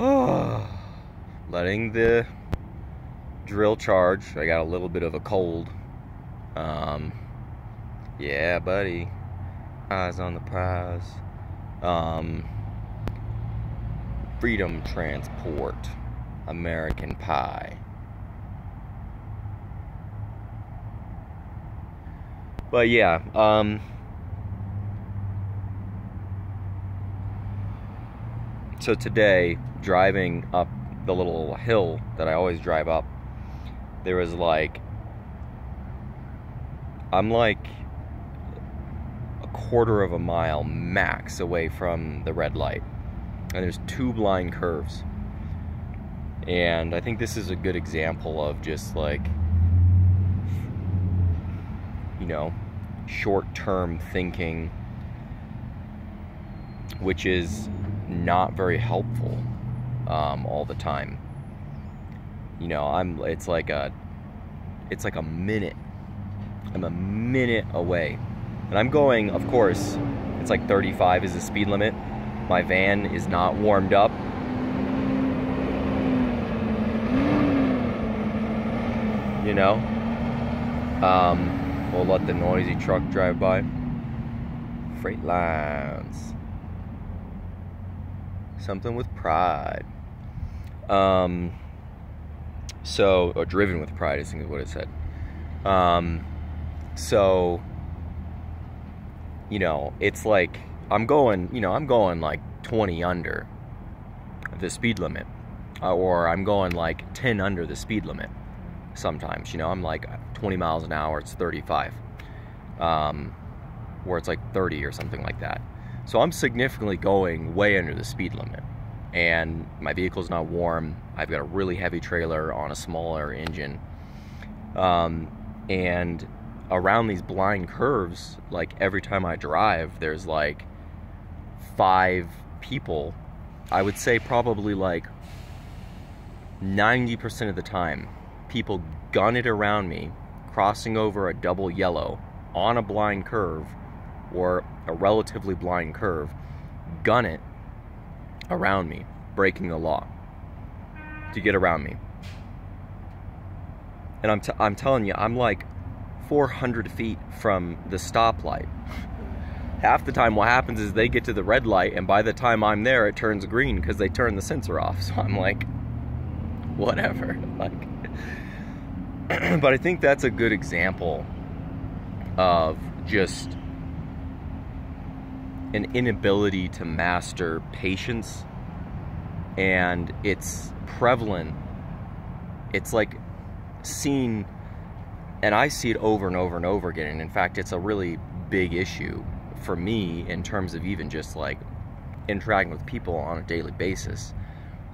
letting the drill charge. I got a little bit of a cold. Um, yeah, buddy. Eyes on the prize. Um, Freedom Transport. American Pie. But yeah, um, so today, driving up the little hill that I always drive up, there was like, I'm like a quarter of a mile max away from the red light. And there's two blind curves. And I think this is a good example of just like, you know, short term thinking, which is not very helpful um, all the time. You know, I'm. It's like a. It's like a minute. I'm a minute away, and I'm going. Of course, it's like 35 is the speed limit. My van is not warmed up. You know. Um, we'll let the noisy truck drive by. Freight lines something with pride. Um, so, or driven with pride, I think is what it said. Um, so, you know, it's like I'm going, you know, I'm going like 20 under the speed limit, uh, or I'm going like 10 under the speed limit. Sometimes, you know, I'm like 20 miles an hour, it's 35, um, or it's like 30 or something like that. So I'm significantly going way under the speed limit. And my vehicle's not warm. I've got a really heavy trailer on a smaller engine. Um, and around these blind curves, like every time I drive, there's like five people. I would say probably like 90% of the time, people gun it around me, crossing over a double yellow on a blind curve or a relatively blind curve, gun it around me, breaking the law to get around me. And I'm, t- I'm telling you, I'm like 400 feet from the stoplight. Half the time, what happens is they get to the red light, and by the time I'm there, it turns green because they turn the sensor off. So I'm like, whatever. Like, but I think that's a good example of just an inability to master patience and it's prevalent. It's like seen and i see it over and over and over again and in fact it's a really big issue for me in terms of even just like interacting with people on a daily basis.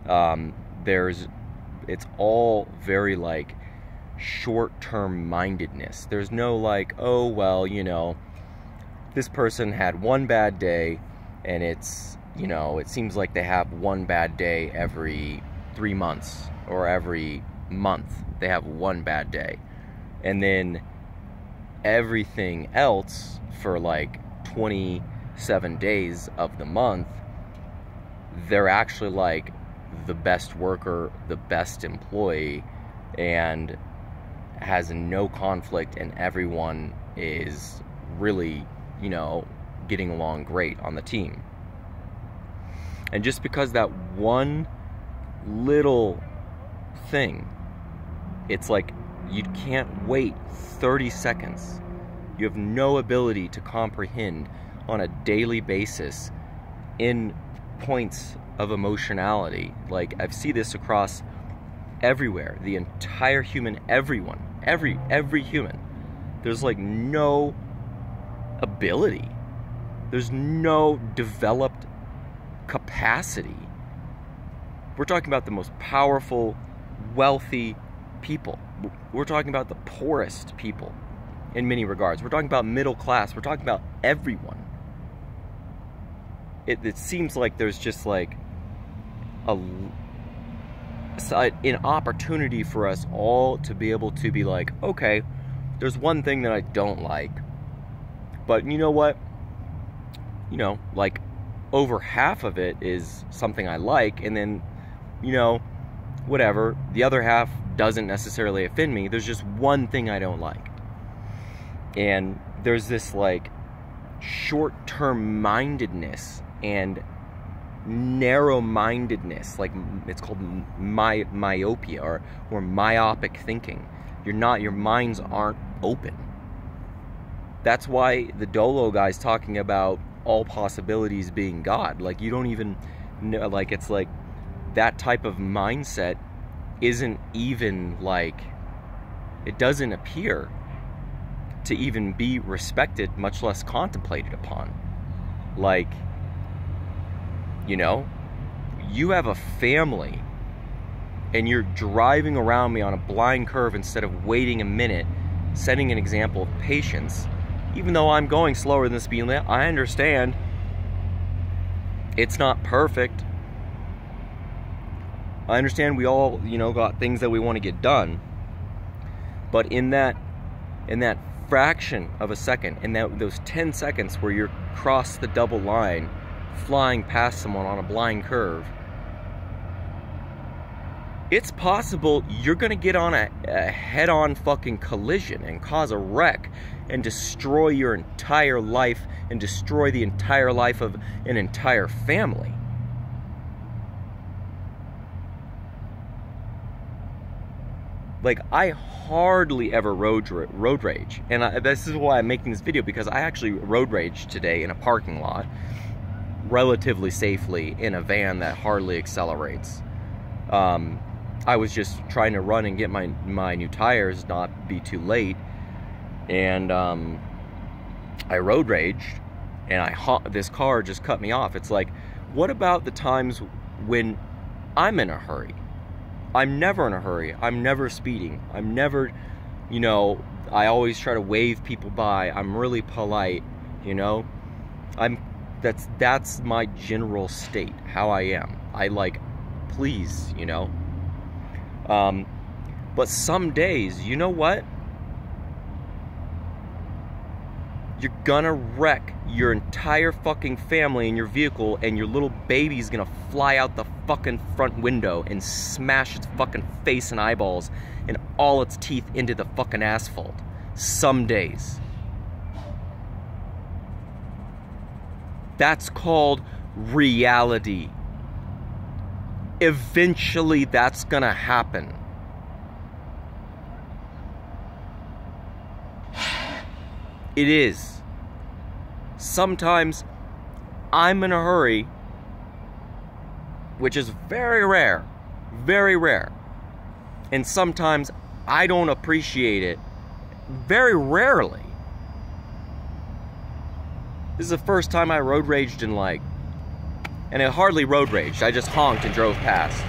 Um, there's it's all very like short-term mindedness. There's no like oh well you know this person had one bad day and it's you know it seems like they have one bad day every three months or every month. They have one bad day. And then everything else for like 27 days of the month they're actually like the best worker the best employee and has no conflict and everyone is really you know, getting along great on the team. And just because that one little thing, it's like you can't wait 30 seconds. You have no ability to comprehend on a daily basis in points of emotionality. Like I've seen this across everywhere, the entire human, everyone, every every human. There's like no ability. There's no developed capacity. We're talking about the most powerful, wealthy people. We're talking about the poorest people in many regards. We're talking about middle class. We're talking about everyone. It, it seems like there's just like a an opportunity for us all to be able to be like, okay, there's one thing that I don't like but you know what? You know, like over half of it is something I like, and then you know, whatever. The other half doesn't necessarily offend me. There's just one thing I don't like. And there's this like short term mindedness and narrow mindedness. Like it's called my, myopia or, or myopic thinking. You're not, your minds aren't open. That's why the Dolo guy's talking about all possibilities being God. Like you don't even know, like it's like that type of mindset isn't even like it doesn't appear to even be respected, much less contemplated upon. Like, you know, you have a family and you're driving around me on a blind curve instead of waiting a minute, setting an example of patience. Even though I'm going slower than the speed limit, I understand it's not perfect. I understand we all, you know, got things that we want to get done. But in that in that fraction of a second, in that those 10 seconds where you're cross the double line, flying past someone on a blind curve, it's possible you're going to get on a, a head on fucking collision and cause a wreck and destroy your entire life and destroy the entire life of an entire family. Like, I hardly ever road, road rage. And I, this is why I'm making this video because I actually road rage today in a parking lot relatively safely in a van that hardly accelerates. Um, I was just trying to run and get my my new tires, not be too late, and um, I road raged, and I this car just cut me off. It's like, what about the times when I'm in a hurry? I'm never in a hurry. I'm never speeding. I'm never, you know, I always try to wave people by. I'm really polite, you know. I'm that's that's my general state, how I am. I like please, you know. Um, but some days, you know what? You're gonna wreck your entire fucking family in your vehicle, and your little baby's gonna fly out the fucking front window and smash its fucking face and eyeballs and all its teeth into the fucking asphalt. Some days. That's called reality eventually that's gonna happen. It is. Sometimes I'm in a hurry, which is very rare, very rare. And sometimes I don't appreciate it, very rarely. This is the first time I road raged in like and it hardly road raged. I just honked and drove past.